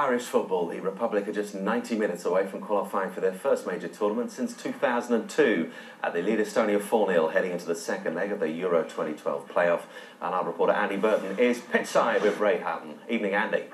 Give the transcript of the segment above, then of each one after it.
Irish football, the Republic are just 90 minutes away from qualifying for their first major tournament since 2002. Uh, they lead Estonia 4-0 heading into the second leg of the Euro 2012 playoff. And our reporter Andy Burton is pitchside with Ray Houghton. Evening, Andy.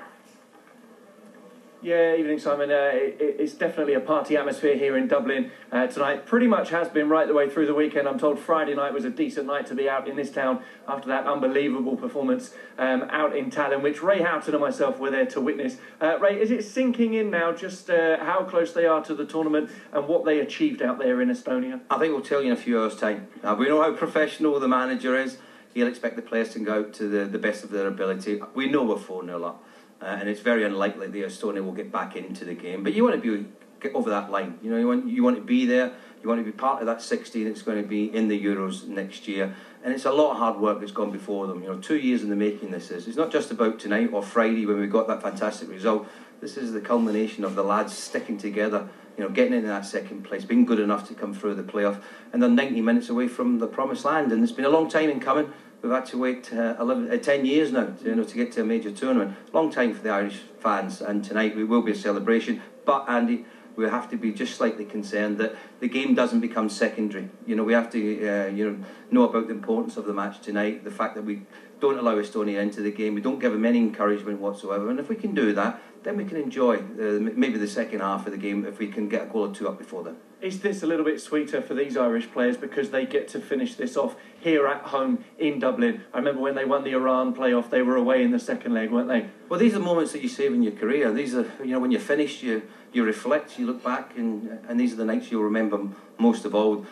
Yeah, evening, Simon. Uh, it, it's definitely a party atmosphere here in Dublin uh, tonight. Pretty much has been right the way through the weekend. I'm told Friday night was a decent night to be out in this town after that unbelievable performance um, out in Tallinn, which Ray Houghton and myself were there to witness. Uh, Ray, is it sinking in now just uh, how close they are to the tournament and what they achieved out there in Estonia? I think we'll tell you in a few hours' time. Uh, we know how professional the manager is. He'll expect the players to go to the, the best of their ability. We know we're 4 0 up uh, and it's very unlikely the Estonia will get back into the game. But you want to be get over that line. You know, you want you want to be there. You want to be part of that 16 that's going to be in the Euros next year. And it's a lot of hard work that's gone before them. You know, two years in the making. This is. It's not just about tonight or Friday when we got that fantastic result. This is the culmination of the lads sticking together. You know, getting into that second place, being good enough to come through the playoff, and they're 90 minutes away from the promised land. And it's been a long time in coming. We've had to wait uh, 11, uh, 10 years now to, you know, to get to a major tournament. Long time for the Irish fans, and tonight we will be a celebration. But, Andy, we have to be just slightly concerned that the game doesn't become secondary. You know, we have to uh, you know know about the importance of the match tonight, the fact that we don't allow Estonia into the game, we don't give them any encouragement whatsoever, and if we can do that, then we can enjoy uh, maybe the second half of the game if we can get a goal or two up before then. Is this a little bit sweeter for these Irish players because they get to finish this off here at home in Dublin? I remember when they won the Iran playoff, they were away in the second leg, weren't they? Well, these are moments that you save in your career. These are, you know, when you're finished, you you reflect, you look back, and and these are the nights you'll remember most of all.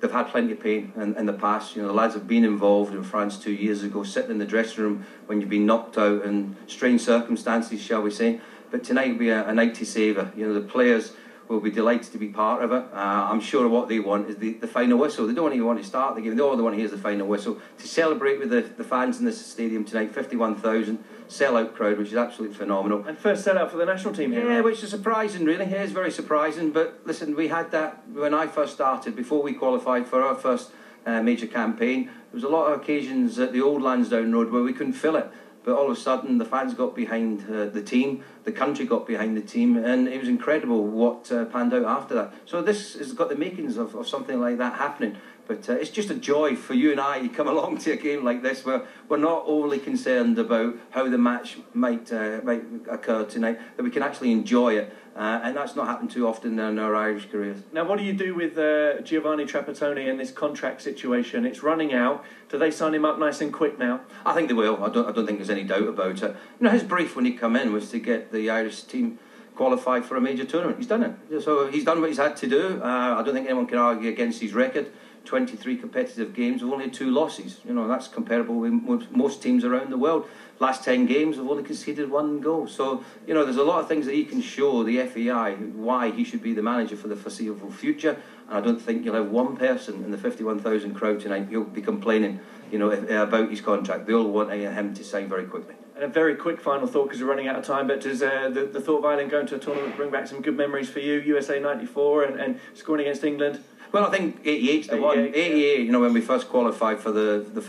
They've had plenty of pain in, in the past. You know, the lads have been involved in France two years ago, sitting in the dressing room when you've been knocked out in strange circumstances, shall we say. But tonight will be a, a night to savour. You know, the players will be delighted to be part of it. Uh, I'm sure what they want is the, the final whistle. They don't even want to start the game. They all they want to hear is the final whistle. To celebrate with the, the fans in this stadium tonight, 51,000 sell-out crowd, which is absolutely phenomenal. And first sell-out for the national team here. Yeah, right? which is surprising, really. It is very surprising. But listen, we had that when I first started, before we qualified for our first uh, major campaign. There was a lot of occasions at the old Lansdowne Road where we couldn't fill it. But all of a sudden, the fans got behind uh, the team, the country got behind the team, and it was incredible what uh, panned out after that. So this has got the makings of, of something like that happening. But uh, it's just a joy for you and I to come along to a game like this where we're not overly concerned about how the match might uh, might occur tonight, that we can actually enjoy it. Uh, and that's not happened too often in our Irish careers. Now, what do you do with uh, Giovanni Trapattoni in this contract situation? It's running out. Do they sign him up nice and quick now? I think they will. I don't, I don't think there's any doubt about it. You know, his brief when he come in was to get the Irish team qualified for a major tournament. He's done it. So he's done what he's had to do. Uh, I don't think anyone can argue against his record. 23 competitive games with only two losses. You know, that's comparable with most teams around the world. Last 10 games we've only conceded one goal. So, you know, there's a lot of things that he can show the FAI why he should be the manager for the foreseeable future. And I don't think you'll have one person in the 51,000 crowd tonight who'll be complaining, you know, about his contract. They all want him to sign very quickly. And a very quick final thought because we're running out of time. But does uh, the, the thought of Ireland going to a tournament bring back some good memories for you? USA '94 and, and scoring against England. Well, I think 88's the 88, one. 88, yeah. you know, when we first qualified for the the